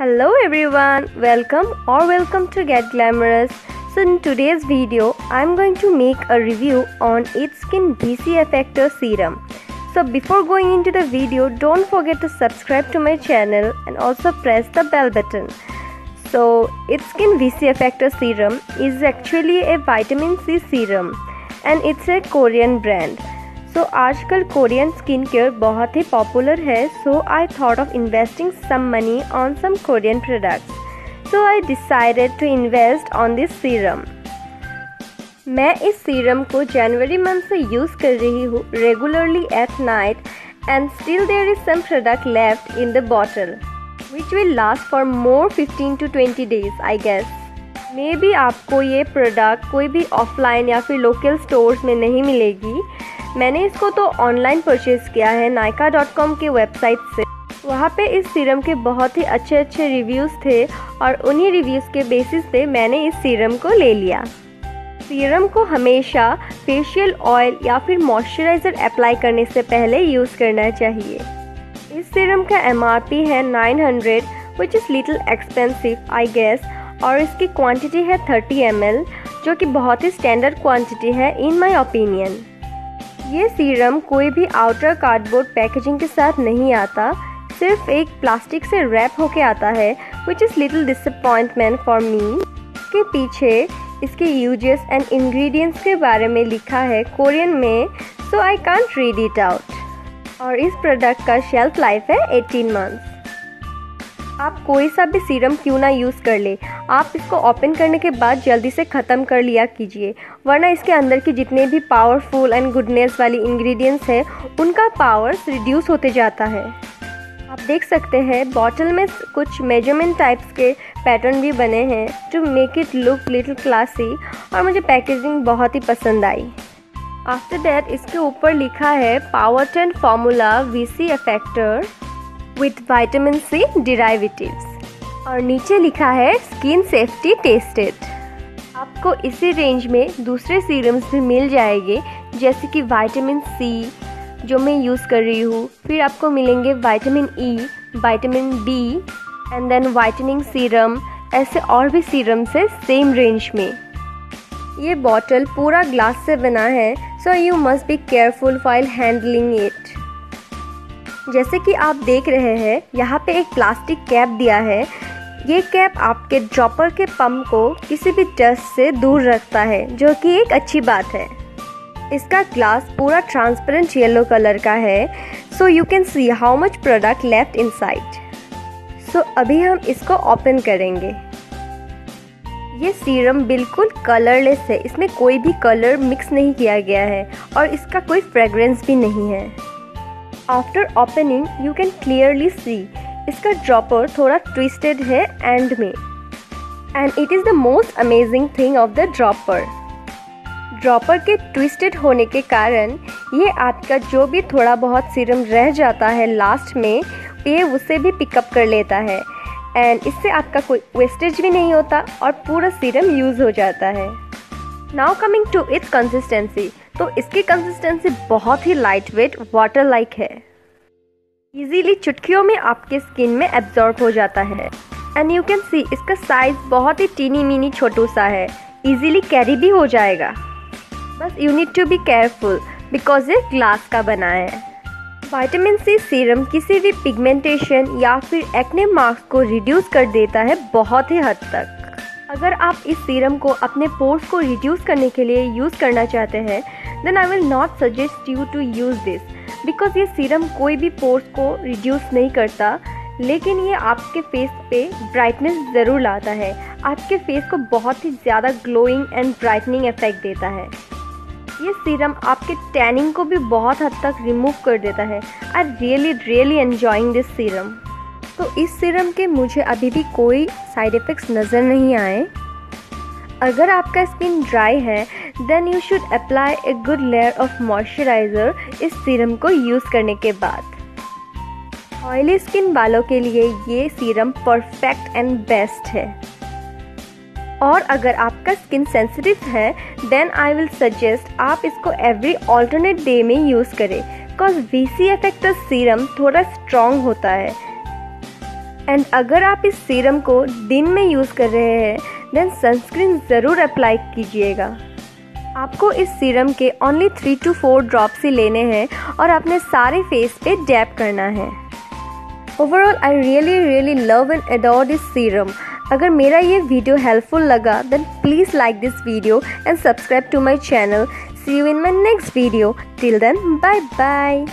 Hello everyone, welcome or welcome to Get Glamorous. So in today's video, I'm going to make a review on It's Skin VC Effector Serum. So before going into the video, don't forget to subscribe to my channel and also press the bell button. So It's Skin VC Effector Serum is actually a vitamin C serum and it's a Korean brand. So so, आजकल Korean skin care बहुत ही popular है so I thought of investing some money on some Korean products so I decided to invest on this serum मैं इस serum को जनवरी month से use कर रही हूँ regularly at night and still there is some product left in the bottle which will last for more 15 to 20 days I guess may be आपको ये product कोई भी ऑफलाइन या फिर लोकल स्टोर्स में नहीं मिलेगी मैंने इसको तो ऑनलाइन परचेज़ किया है नायका डॉट कॉम के वेबसाइट से। वहाँ पे इस सीरम के बहुत ही अच्छे अच्छे रिव्यूज़ थे और उन्हीं रिव्यूज़ के बेसिस पे मैंने इस सीरम को ले लिया। सीरम को हमेशा फेशियल ऑयल या फिर मॉइस्चराइज़र अप्लाई करने से पहले यूज़ करना चाहिए। इस सीरम का एमआरपी है 900 hundred which is little expensive I guess और इसकी क्वांटिटी है 30 एम जो कि बहुत ही स्टैंडर्ड क्वांटिटी है इन माय ओपिनियन ये सीरम कोई भी आउटर कार्डबोर्ड पैकेजिंग के साथ नहीं आता, सिर्फ़ एक प्लास्टिक से रैप होके आता है which is little disappointment for me के पीछे इसके यूजेस एंड इंग्रेडिएंट्स के बारे में लिखा है कोरियन में so I can't read it out और इस प्रोडक्ट का शेल्फ लाइफ है 18 मंथ्स आप कोई सा भी सीरम क्यों ना यूज़ कर ले, आप इसको ओपन करने के बाद जल्दी से ख़त्म कर लिया कीजिए। वरना इसके अंदर की जितने भी पावरफुल एंड गुडनेस वाली इंग्रेडिएंट्स हैं, उनका पावर रिड्यूस होते जाता है। आप देख सकते हैं बॉटल में कुछ मेज़रमेंट टाइप्स के पैटर्न भी बने हैं to make it look little classy और मुझे पैकेजिंग बहुत ही पसंद आई। आफ्टर दैट इसके ऊपर लिखा है power ten formula V C effector with vitamin C derivatives और नीचे लिखा है स्किन सेफ्टी टेस्टेड आपको इसी रेंज में दूसरे सीरम्स भी मिल जाएँगे, जैसे कि वाइटामिन सी जो मैं यूज़ कर रही हूँ। फिर आपको मिलेंगे vitamin E vitamin B and then whitening serum ऐसे और भी सीरम से सेम रेंज में। ये बॉटल पूरा ग्लास से बना है so you must be careful while handling it जैसे कि आप देख रहे हैं, यहाँ पे एक प्लास्टिक कैप दिया है। ये कैप आपके ड्रॉपर के पंप को किसी भी डस्ट से दूर रखता है, जो कि एक अच्छी बात है। इसका ग्लास पूरा ट्रांसपेरेंट येलो कलर का है so you can see how much product left inside so अभी हम इसको ओपन करेंगे। ये सीरम बिल्कुल कलरलेस है, इसमें कोई भी कलर मिक्स नहीं किया गया है, और इसका कोई फ्रेग्रेंस भी नहीं है। After opening you can clearly see इसका ड्रॉपर थोड़ा ट्विस्टेड है एंड में. And it is the most amazing thing of the dropper dropper के ट्विस्टेड होने के कारण ये आपका जो भी थोड़ा बहुत सीरम रह जाता है लास्ट में, ये उसे भी पिकअप कर लेता है. एंड इससे आपका कोई वेस्टेज भी नहीं होता और पूरा सीरम यूज़ हो जाता है. Now coming to its consistency तो इसकी कंसिस्टेंसी बहुत ही लाइट वेट वाटर लाइक है। इजीली चुटकियों में आपके स्किन में एब्जॉर्ब हो जाता है। एंड यू कैन सी इसका साइज़ बहुत ही टीनी मीनी छोटू सा है। इजीली कैरी भी हो जाएगा। बस you need to be careful because ये ग्लास का बना है। वाइटामिन सी सीरम किसी भी पिगमेंटेशन या फिर एक्ने मार्क्स को रिड्यूस कर देता है बहुत ही हद तक। अगर आप इस सीरम को अपने पोर्स को रिड्यूस करने के लिए यूज़ करना चाहते हैं then I will not suggest you to use this because ये सीरम कोई भी पोर्स को रिड्यूस नहीं करता, लेकिन ये आपके फेस पे ब्राइटनेस ज़रूर लाता है। आपके फेस को बहुत ही ज़्यादा ग्लोइंग एंड ब्राइटनिंग इफ़ेक्ट देता है। ये सीरम आपके टैनिंग को भी बहुत हद तक रिमूव कर देता है। I really really enjoying this serum तो इस सीरम के मुझे अभी भी कोई साइड इफ़ेक्ट्स नज़र नहीं आए। अगर आपका स्किन ड्राई है then you should apply a good layer of moisturiser इस सीरम को यूज़ करने के बाद। ऑयली स्किन वालों के लिए ये सीरम परफेक्ट एंड बेस्ट है। और अगर आपका स्किन सेंसिटिव है देन आई विल सजेस्ट आप इसको एवरी ऑल्टरनेट डे में यूज़ करें। Because V C effect serum थोड़ा स्ट्रॉन्ग होता है। एंड अगर आप इस सीरम को दिन में यूज़ कर रहे हैं देन सनस्क्रीन ज़रूर अप्लाई कीजिएगा। आपको इस सीरम के only three to four drops ही लेने हैं और अपने सारे फेस पे डैप करना है। Overall I really really love and adore this serum अगर मेरा ये वीडियो हेल्पफुल लगा then please like this video and subscribe to my channel see you in my next video till then bye bye